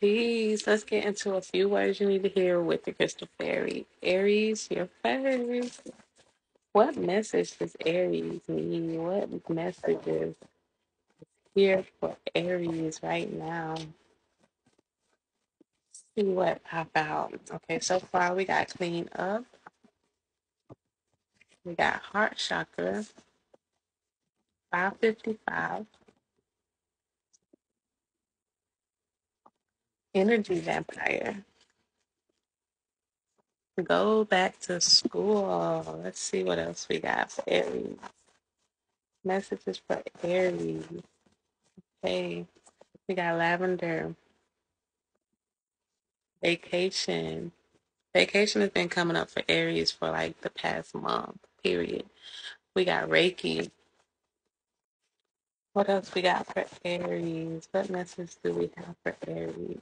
Peace. Let's get into a few words you need to hear with the crystal fairy. Aries, your first. What message does Aries need? What message is here for Aries right now? See what pop out. Okay, so far we got clean up. We got heart chakra, 555, energy vampire. Go back to school. Let's see what else we got for Aries. Messages for Aries. Hey, we got lavender, vacation. Vacation has been coming up for Aries for like the past month, period. We got Reiki. What else we got for Aries? What message do we have for Aries?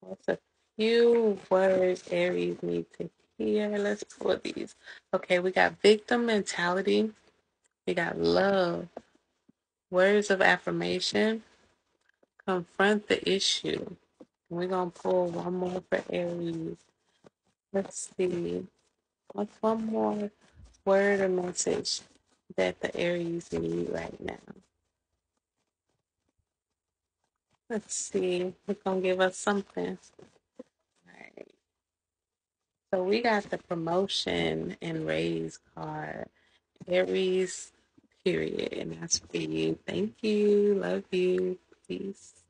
What's a few words Aries need to hear? Let's pull these. Okay, we got victim mentality. We got love. Words of affirmation. Confront the issue. We're going to pull one more for Aries. Let's see. What's one more word or message that the Aries need right now? Let's see. It's going to give us something. So we got the promotion and raise card. Aries, period. And that's for you. Thank you. Love you. Peace.